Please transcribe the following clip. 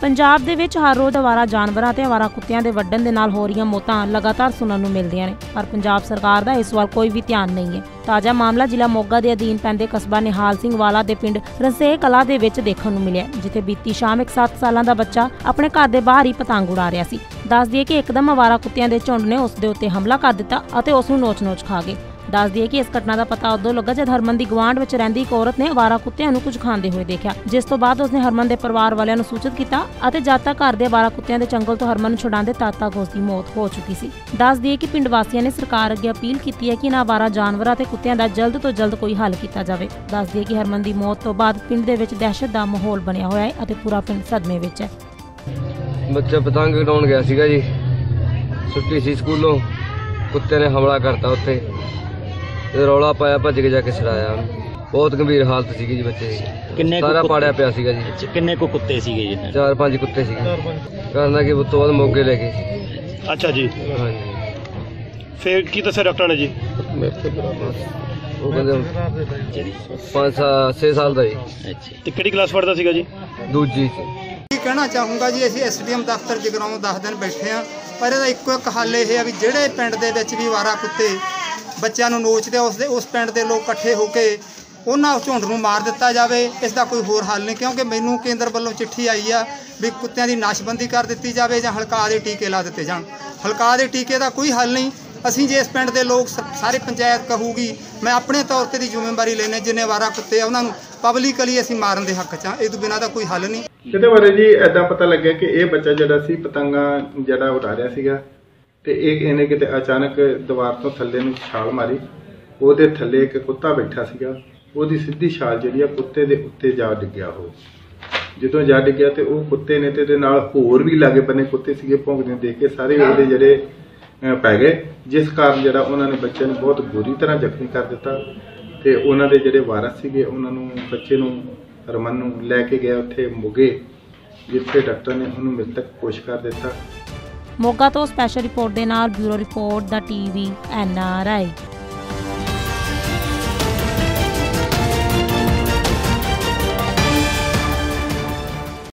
ਪੰਜਾਬ ਦੇ ਵਿੱਚ ਹਰ ਰੋਜ਼ ਅਵਾਰਾ ਜਾਨਵਰਾਂ ਤੇ ਅਵਾਰਾ ਕੁੱਤਿਆਂ ਦੇ ਵੱਢਣ ਦੇ ਨਾਲ ਹੋ ਰਹੀਆਂ ਮੌਤਾਂ ਲਗਾਤਾਰ ਸੁਣਨ ਨੂੰ ਮਿਲਦੀਆਂ ਨੇ, ਪਰ ਪੰਜਾਬ ਸਰਕਾਰ ਦਾ ਇਸ ਵੱਲ ਕੋਈ ਵੀ ਧਿਆਨ ਨਹੀਂ ਹੈ। ਤਾਜ਼ਾ ਮਾਮਲਾ ਜ਼ਿਲ੍ਹਾ ਮੋਗਾ ਦੇ ਅਧੀਨ ਪੈਂਦੇ ਕਸਬਾ ਨਿਹਾਲ ਸਿੰਘ ਵਾਲਾ ਦੇ ਪਿੰਡ ਰਸੇ ਕਲਾ ਦੇ ਵਿੱਚ ਦੇਖਣ ਨੂੰ ਮਿਲਿਆ, ਜਿੱਥੇ ਬੀਤੀ ਸ਼ਾਮ ਇੱਕ 7 ਸਾਲਾਂ ਦਾ ਬੱਚਾ ਆਪਣੇ ਘਰ ਦੇ ਬਾਹਰ ਹੀ ਪਤੰਗ ਉਡਾ ਰਿਹਾ ਸੀ। ਦੱਸ ਦਈਏ ਕਿ ਇੱਕਦਮ ਅਵਾਰਾ ਕੁੱਤਿਆਂ ਦੇ ਝੁੰਡ ਨੇ ਉਸ ਦੇ ਉੱਤੇ ਹਮਲਾ ਕਰ ਦਿੱਤਾ ਅਤੇ ਉਸ ਨੂੰ ਨੋਚ-ਨੋਚ ਖਾ ਗਏ। ਦੱਸ ਦਈਏ ਕਿ ਇਸ ਘਟਨਾ ਦਾ ਪਤਾ ਉਦੋਂ ਲੱਗਾ ਜਦ ਹਰਮਨ ਦੀ ਗਵਾਂਢ ਵਿੱਚ ਰਹਿੰਦੀ ਇੱਕ ਔਰਤ ਨੇ ਅਵਾਰਾ ਕੁੱਤਿਆਂ ਨੂੰ ਕੁਝ ਖਾਂਦੇ ਹੋਏ ਦੇਖਿਆ, ਜਿਸ ਤੋਂ ਬਾਅਦ ਉਸਨੇ ਹਰਮਨ ਦੇ ਪਰਿਵਾਰ ਵਾਲਿਆਂ ਨੂੰ ਸੂਚਿਤ ਕੀਤਾ ਅਤੇ ਜਦ ਤੱਕ ਘਰ ਦੇ ਅਵਾਰਾ ਕੁੱਤਿਆਂ ਦੇ ਚੰਗਲ ਤੋਂ ਹਰਮਨ ਨੂੰ ਛੁਡਾਉਂਦੇ ਤਦ ਤੱਕ ਉਸ ਦੀ ਮੌਤ ਹੋ ਚੁੱਕੀ ਸੀ। ਦੱਸ ਦਈਏ ਕਿ ਪਿੰਡ ਵਾਸੀਆਂ ਨੇ ਸਰਕਾਰ ਅੱਗੇ ਅਪੀਲ ਕੀਤੀ ਹੈ ਕਿ ਇਹਨਾਂ ਅਵਾਰਾ ਜਾਨਵਰਾਂ ਤੇ ਕੁੱਤਿਆਂ ਦਾ ਜਲਦ ਤੋਂ ਜਲਦ ਕੋਈ ਹੱਲ ਕੀਤਾ ਜਾਵੇ। ਦੱਸ ਦਈਏ ਕਿ ਹਰਮਨ ਦੀ ਮੌਤ ਤੋਂ ਬਾਅਦ ਪਿੰਡ ਦੇ ਵਿੱਚ ਦਹਿਸ਼ਤ ਦਾ ਮਾਹੌਲ ਬਣਿਆ ਹੋਇਆ ਹੈ ਅਤੇ ਪੂਰਾ ਪਿੰਡ ਸਦਮੇ ਵਿੱਚ ਹੈ। ਬੱਚਾ ਪਤੰਗ ਉਡਾਉਣ ਗਿਆ ਸੀਗਾ ਜੀ। ਛੁੱਟੀ ਸੀ ਸਕੂਲੋਂ। ਕੁੱਤੇ ਨੇ ਹਮਲਾ ਕਰਤਾ ਉੱਤੇ ਤੇ ਰੌਲਾ ਪਾਇਆ ਭੱਜ ਕੇ ਜਾ ਕੇ ਛੜਾਇਆ। ਬਹੁਤ ਗੰਭੀਰ ਹਾਲਤ ਸੀਗੀ ਜੀ ਬੱਚੇ ਦੀ। ਕਿੰਨੇ ਕੁ ਸਾਰਾ ਕੁੱਤੇ- ਪਾੜਿਆ ਪਿਆ ਸੀਗਾ ਜੀ। ਕਿੰਨੇ ਕੋ ਕੁੱਤੇ ਸੀਗੇ ਜੀ ਚਾਰ ਪੰਜ ਕੁੱਤੇ ਸੀਗੇ। ਕਰਨਾ ਕਿ ਉਸ ਤੋਂ ਬਾਅਦ ਮੋਗੇ ਲੈ ਗਏ ਅੱਛਾ ਜੀ। ਹਾਂਜੀ। ਫਿਰ ਕੀ ਦੱਸਿਆ ਡਾਕਟਰ ਨੇ ਜੀ? ਉਹ ਕਹਿੰਦੇ ਪੰਜ ਸਾ- ਛੇ ਸਾਲ ਦਾ ਜੀ। ਅੱਛਾ। ਤੇ ਕਿਹੜੀ ਕਲਾਸ ਪੜ੍ਹਦਾ ਸੀਗਾ ਜੀ? ਦੂਜੀ ਕੀ ਕਹਿਣਾ ਚਾਹੂੰਗਾ ਜੀ ਅਸੀਂ ਐਸਡੀਐਮ ਦਫ਼ਤਰ ਜਗਰਾਉਂ 10 ਦਿਨ ਬੈਠੇ ਆ ਪਰ ਇਹਦਾ ਇੱਕੋ ਇੱਕ ਹੱਲ ਇਹ ਆ ਵੀ ਜਿਹੜੇ ਪਿੰਡ ਦੇ ਵਿੱਚ ਵੀ ਵਾਰਾ ਕੁੱਤੇ ਬੱਚਿਆਂ ਨੂੰ ਨੋਚਦੇ ਆ, ਉਸ ਦੇ ਉਸ ਪਿੰਡ ਦੇ ਲੋਕ ਇਕੱਠੇ ਹੋ ਕੇ ਉਹਨਾਂ ਝੁੰਡ ਨੂੰ ਮਾਰ ਦਿੱਤਾ ਜਾਵੇ ਇਸ ਦਾ ਕੋਈ ਹੋਰ ਹੱਲ ਨਹੀਂ ਕਿਉਂਕਿ ਮੈਨੂੰ ਕੇਂਦਰ ਵੱਲੋਂ ਚਿੱਠੀ ਆਈ ਆ ਵੀ ਕੁੱਤਿਆਂ ਦੀ ਨਾਸ਼ਬੰਦੀ ਕਰ ਦਿੱਤੀ ਜਾਵੇ ਜਾਂ ਹਲਕਾ ਦੇ ਟੀਕੇ ਲਾ ਦਿੱਤੇ ਜਾਣ। ਹਲਕਾ ਦੇ ਟੀਕੇ ਦਾ ਕੋਈ ਹੱਲ ਨਹੀਂ। ਅਸੀਂ ਜੇ ਇਸ ਪਿੰਡ ਦੇ ਲੋਕ ਸਾਰੇ ਪੰਚਾਇਤ ਕਹੂਗੀ ਮੈਂ ਆਪਣੇ ਤੌਰ ਤੇ ਦੀ ਜ਼ਿੰਮੇਵਾਰੀ ਲੈਣੇ ਜਿੰਨੇ ਵਾਰਾ ਕੁੱਤੇ ਆ ਉਹਨਾਂ ਨੂੰ ਪਬਲਿਕਲੀ ਅਸੀਂ ਮਾਰਨ ਦੇ ਹੱਕ 'ਚ ਆ ਇਹ ਤੋਂ ਬਿਨਾਂ ਦਾ ਕੋਈ ਹੱਲ ਨਹੀਂ। ਇਹਦੇ ਬਾਰੇ ਜੀ ਐਦਾਂ ਪਤਾ ਲੱਗਿਆ ਕਿ ਇਹ ਬੱਚਾ ਜਿਹੜਾ ਸੀ ਪਤੰਗਾਂ ਜਿਹੜਾ ਉਡਾ ਰਿਹਾ ਸੀਗਾ ਤੇ ਇਹ ਇਹਨੇ ਕਿਤੇ ਅਚਾਨਕ ਦੀਵਾਰ ਤੋਂ ਥੱਲੇ ਨੂੰ ਛਾਲ ਮਾਰੀ। ਉਹਦੇ ਥੱਲੇ ਇੱਕ ਕੁੱਤਾ ਬੈਠਾ ਸੀਗਾ। ਉਹਦੀ ਸਿੱਧੀ ਛਾਲ ਜਿਹੜੀ ਆ ਕੁੱਤੇ ਦੇ ਉੱਤੇ ਜਾ ਡਿੱਗਿਆ ਉਹ। ਜਦੋਂ ਜਾ ਡਿੱਗਿਆ ਤੇ ਉਹ ਕੁੱਤੇ ਨੇ ਤੇ ਇਹਦੇ ਨਾਲ ਹੋਰ ਵੀ ਲਾਗੇ ਬੰਨੇ ਕੁੱਤੇ ਸੀਗੇ ਭੌਂਕਦੇ ਦੇਖ ਕੇ ਸਾਰੇ ਉਹਦੇ ਜਿਹੜੇ ਪੈ ਗਏ। ਜਿਸ ਕਾਰਨ ਜਿਹੜਾ ਉਹਨਾਂ ਨੇ ਬੱਚੇ ਨੂੰ ਬਹੁਤ ਬੁਰੀ ਤਰ੍ਹਾਂ ਜ਼ਖਮੀ ਕਰ ਦਿੱਤਾ। ਤੇ ਉਹਨਾਂ ਦੇ ਜਿਹੜੇ ਵਾਰਸ ਸੀਗੇ, ਉਹਨਾਂ ਨੂੰ ਬੱਚੇ ਨੂੰ, ਰਮਨ ਨੂੰ ਲੈ ਕੇ ਗਿਆ ਉੱਥੇ ਮੁਗੇ, ਜਿੱਥੇ ਡਾਕਟਰ ਨੇ ਉਹਨੂੰ ਮ੍ਰਿਤਕ ਘੋਸ਼ ਕਰ ਦਿੱਤਾ। ਮੋਗਾ ਤੋਂ ਸਪੈਸ਼ਲ ਰਿਪੋਰਟ ਦੇ ਨਾਲ ਬਿਊਰੋ ਰਿਪੋਰਟ ਦਾ ਟੀਵੀ ਐਨਆਰਆਈ